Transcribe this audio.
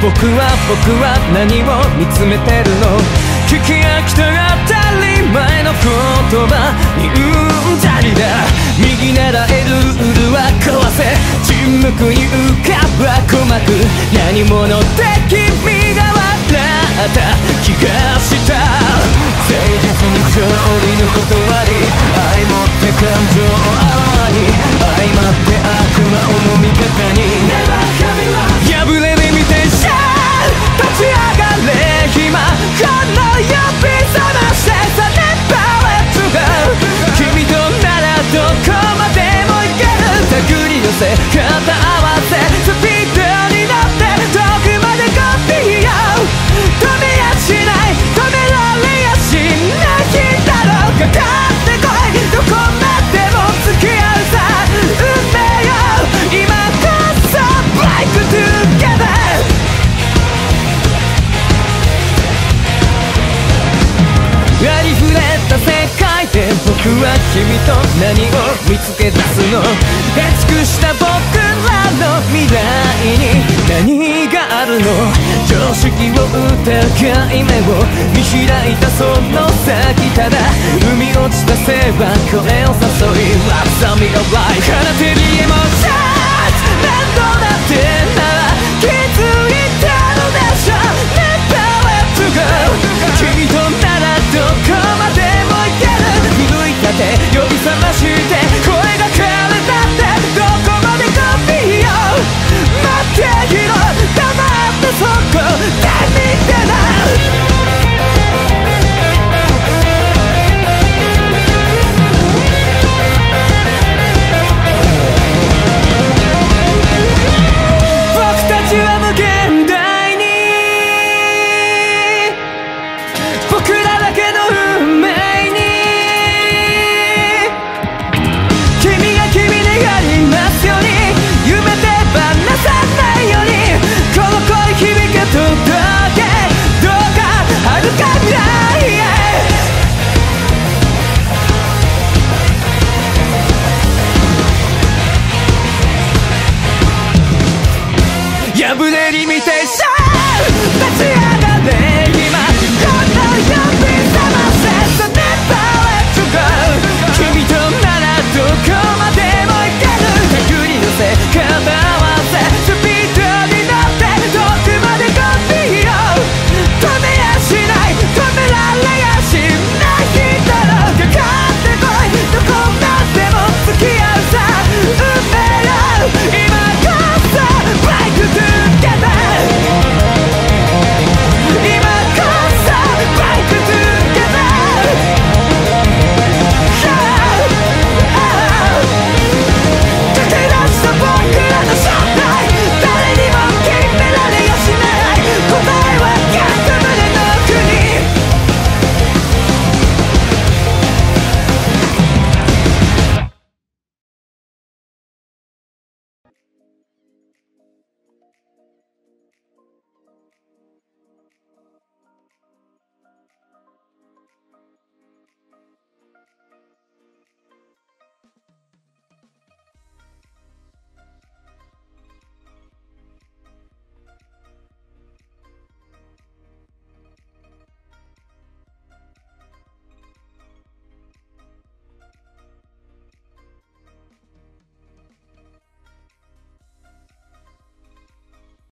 僕は僕は何を見つめてるの？聞き飽きた当たり前の言葉にうんざりだ。右狙えるルは壊せ。沈黙に浮かば鼓膜何者で君が笑った。気がした。誠実に勝利の断り。愛持って感情を世界僕は君と何を見つけ出すの？出尽くした僕らの未来に何があるの？常識を疑い目を見開いたその先ただ海落ちたせば声を誘い。Love some of life 放てるエモ胸に見立ち上がれ